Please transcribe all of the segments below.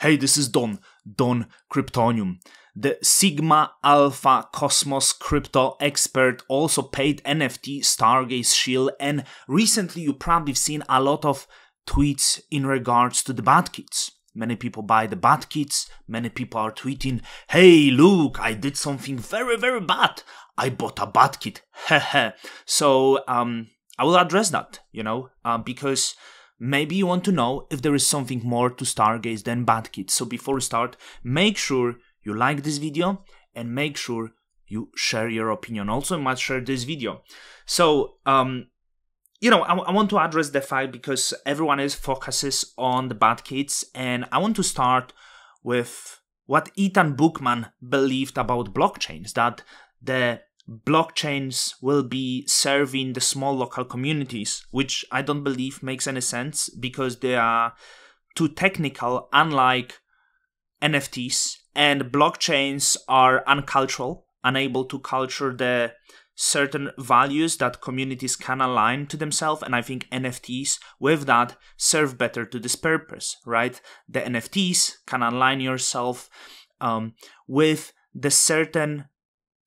Hey, this is Don, Don Cryptonium. The Sigma Alpha Cosmos crypto expert also paid NFT Stargaze Shield, and recently you probably seen a lot of tweets in regards to the bad kids. Many people buy the bad kids, many people are tweeting, Hey, look, I did something very, very bad. I bought a bad kid. so, um, I will address that, you know, uh, because maybe you want to know if there is something more to Stargaze than bad Kids. So before we start, make sure you like this video and make sure you share your opinion. Also, you must share this video. So, um, you know, I, I want to address the fact because everyone is focuses on the bad Kids, and I want to start with what Ethan Buchman believed about blockchains that the blockchains will be serving the small local communities, which I don't believe makes any sense because they are too technical, unlike NFTs, and blockchains are uncultural, unable to culture the certain values that communities can align to themselves and i think nfts with that serve better to this purpose right? The nfts can align yourself um, with the certain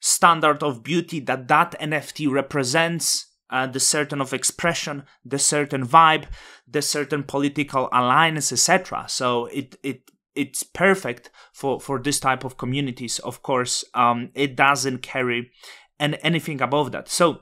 standard of beauty that that nft represents uh, the certain of expression the certain vibe the certain political alliance etc so it it it's perfect for for this type of communities of course um, it doesn't carry and anything above that. So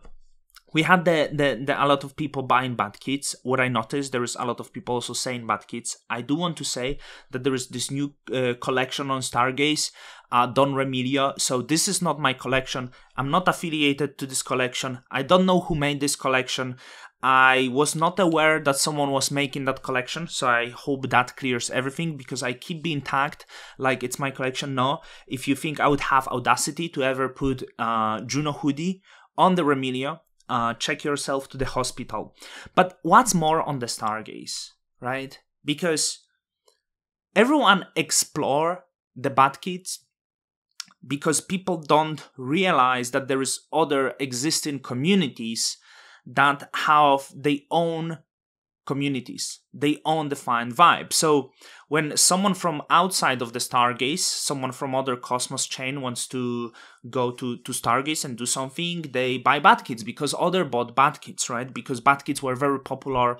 we had the, the, the, a lot of people buying bad kids. What I noticed, there is a lot of people also saying bad kids. I do want to say that there is this new uh, collection on Stargaze, uh, Don Remilio. So this is not my collection. I'm not affiliated to this collection. I don't know who made this collection. I was not aware that someone was making that collection, so I hope that clears everything because I keep being tagged like it's my collection. No, if you think I would have audacity to ever put uh, Juno hoodie on the Remilio, uh, check yourself to the hospital. But what's more on the Stargaze, right? Because everyone explore the bad kids because people don't realize that there is other existing communities that have their own communities, they own the fine vibe. So when someone from outside of the Stargaze, someone from other Cosmos chain wants to go to, to Stargaze and do something, they buy bad kids because other bought bad kids, right? Because bad kids were very popular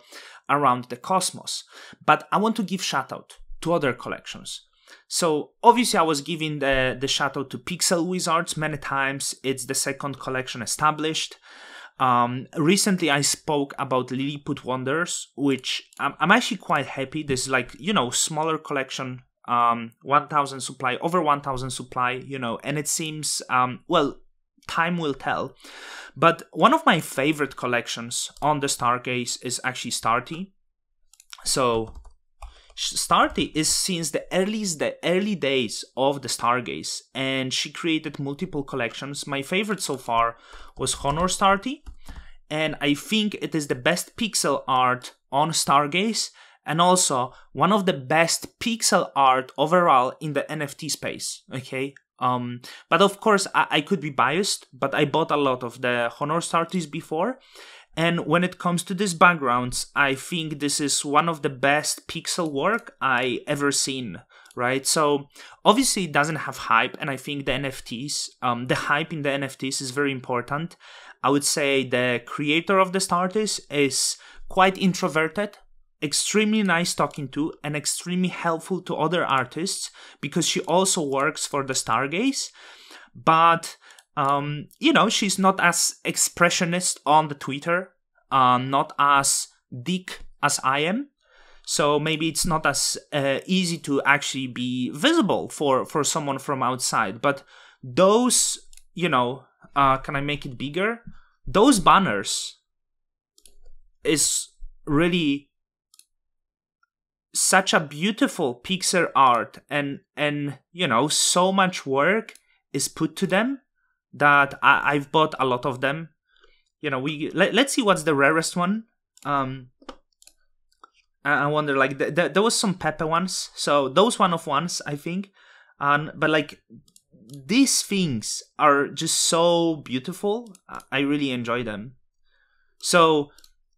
around the Cosmos. But I want to give shout out to other collections. So obviously I was giving the, the shout out to Pixel Wizards many times. It's the second collection established. Um, recently, I spoke about Lilliput Wonders, which I'm, I'm actually quite happy. This is like you know smaller collection, um, 1,000 supply, over 1,000 supply, you know, and it seems um, well, time will tell. But one of my favorite collections on the Stargaze is actually Starty. So Starty is since the earliest the early days of the Stargaze, and she created multiple collections. My favorite so far was Honor Starty, and I think it is the best pixel art on Stargaze, and also one of the best pixel art overall in the NFT space. Okay, um, but of course I, I could be biased, but I bought a lot of the Honor Starties before, and when it comes to these backgrounds, I think this is one of the best pixel work I ever seen. Right, so obviously it doesn't have hype, and I think the NFTs, um, the hype in the NFTs is very important. I would say the creator of the Starties is quite introverted, extremely nice talking to, and extremely helpful to other artists because she also works for the Stargaze. But um, you know, she's not as expressionist on the Twitter, uh, not as dick as I am. So maybe it's not as uh, easy to actually be visible for for someone from outside. But those, you know, uh, can I make it bigger? Those banners is really such a beautiful pixel art and and you know so much work is put to them that I, have bought a lot of them. You know, we let, let's see what's the rarest one. Um, I, I wonder, like, the, the, there was some Pepe ones, so those one of ones, I think. Um, but like, these things are just so beautiful. I really enjoy them. So,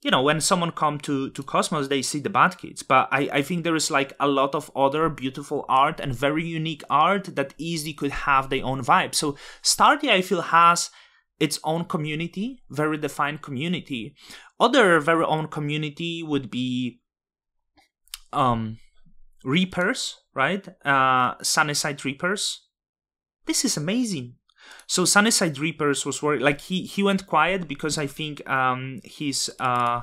you know when someone come to to cosmos they see the bad kids. But i i think there is like a lot of other beautiful art and very unique art that easily could have their own vibe. So Starty i feel has its own community very defined community. Other very own community would be um reapers right? Uh sunnyside reapers. This is amazing so Sunnyside Reapers was worried, like he he went quiet because I think um his uh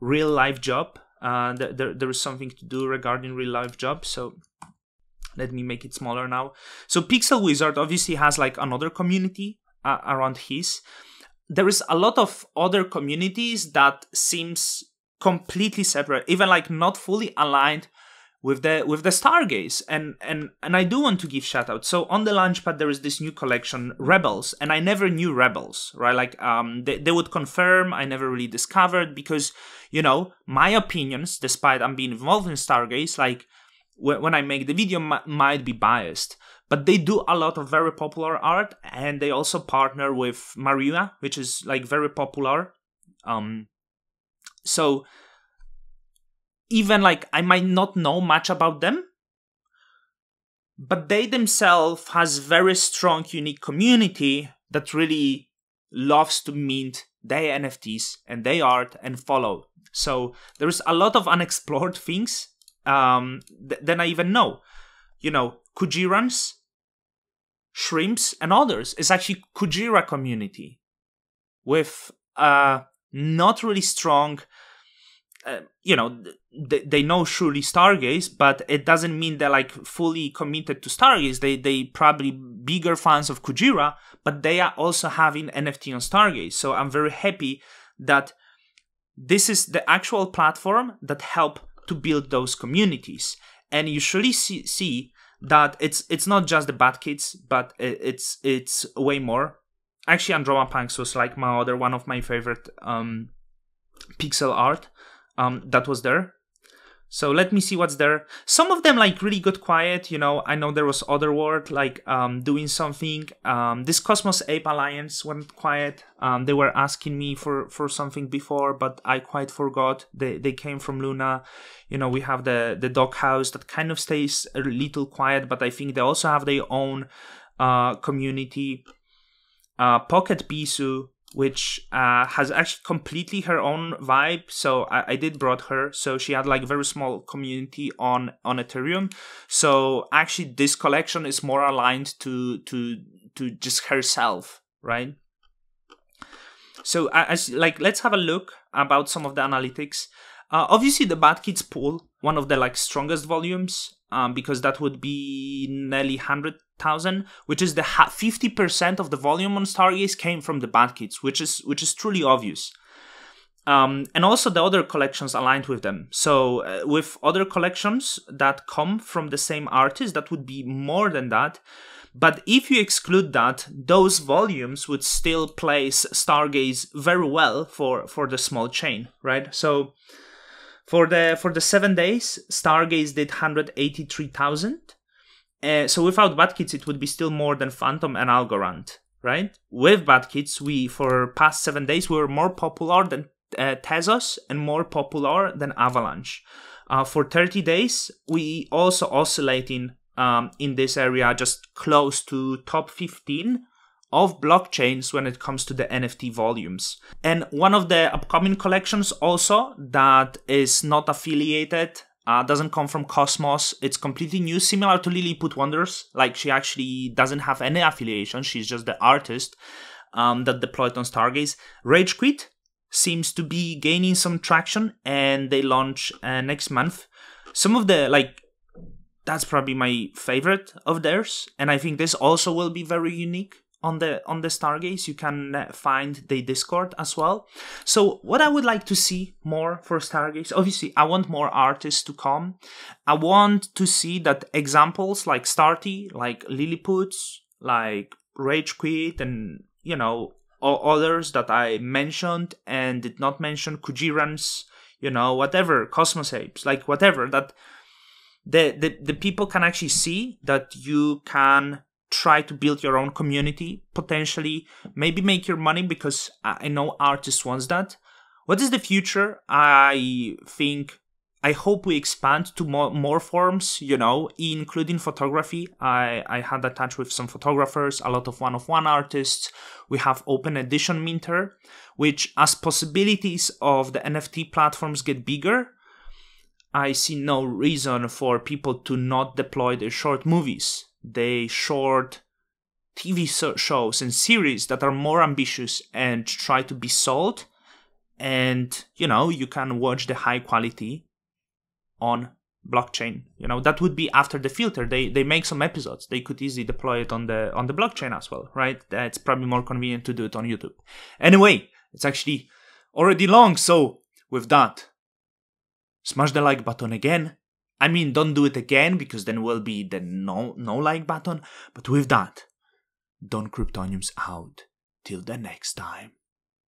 real life job uh th- there there is something to do regarding real life job. So let me make it smaller now. So Pixel Wizard obviously has like another community uh, around his. There is a lot of other communities that seems completely separate, even like not fully aligned with the with the stargaze. And and and i do want to give shout out so on the launchpad there is this new collection rebels. And i never knew rebels right? Like um they, they would confirm. I never really discovered because you know my opinions despite i'm being involved in stargaze like when, i make the video might be biased. But they do a lot of very popular art. And they also partner with Maruna which is like very popular. Um so even like I might not know much about them, but they themselves has very strong, unique community that really loves to mint their NFTs and their art and follow. So there's a lot of unexplored things um, th- than I even know. You know, Kujirans, Shrimps, and others is actually Kujira community with uh, not really strong uh, you know they, they know surely stargaze but it doesn't mean they're like fully committed to stargaze. They they probably bigger fans of kujira but they are also having nft on stargaze. So i'm very happy that this is the actual platform that help to build those communities. And you surely see, see that it's it's not just the bad kids but it's it's way more. Actually androma punks was like my other one of my favorite um pixel art um, that was there. So let me see what's there. Some of them like really got quiet, you know. I know there was Otherworld like um, doing something. Um, this Cosmos Ape Alliance went quiet. Um, they were asking me for for something before, but I quite forgot. They they came from Luna. You know, we have the the dog house that kind of stays a little quiet, but I think they also have their own uh, community. Uh, Pocket Bisu which uh, has actually completely her own vibe. So I, I, did brought her. So she had like very small community on on Ethereum. So actually, this collection is more aligned to to to just herself, right? So as like let's have a look about some of the analytics. Uh, obviously, the Bad Kids pool, one of the like strongest volumes, um, because that would be nearly hundred thousand, which is the fifty percent of the volume on Stargaze came from the bad kids, which is which is truly obvious. Um, and also the other collections aligned with them. So uh, with other collections that come from the same artist, that would be more than that. But if you exclude that, those volumes would still place Stargaze very well for for the small chain, right? So for the for the seven days, Stargaze did hundred eighty three thousand. Uh, so without bad kids, it would be still more than Fantom and Algorand, right? With bad kids, we for past seven days we were more popular than uh, Tezos and more popular than Avalanche. Uh, for 30 days, we also oscillating um, in this area, just close to top 15 of blockchains when it comes to the NFT volumes. And one of the upcoming collections also that is not affiliated uh, doesn't come from Cosmos. It's completely new, similar to Lilliput Wonders. Like she actually doesn't have any affiliation. She's just the artist um, that deployed on Stargaze. Rage Quit seems to be gaining some traction, and they launch uh, next month. Some of the like that's probably my favorite of theirs, and I think this also will be very unique on the on the Stargaze. You can uh, find the Discord as well. So what I would like to see more for Stargaze, obviously, I want more artists to come. I want to see that examples like Starty, like Lilliputs, like Rage Quit, and you know others that I mentioned and did not mention, Kujirans, you know, whatever, Cosmos Apes, like whatever that. The, the, the people can actually see that you can try to build your own community potentially maybe make your money because i know artists wants that What is the future? I think I hope we expand to more, more forms, you know, including photography. I, I had a touch with some photographers, a lot of one of one artists. We have Open Edition Minter, which, as possibilities of the NFT platforms get bigger, I see no reason for people to not deploy their short movies, they short TV shows and series that are more ambitious and try to be sold. And, you know, you can watch the high quality on blockchain. You know that would be after the filter. They they make some episodes. They could easily deploy it on the on the blockchain as well right? That's probably more convenient to do it on youtube. Anyway it's actually already long so with that smash the like button again i mean don't do it again because then will be the no no like button. But with that, Don Cryptonium's out. Till the next time